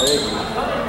Thank you.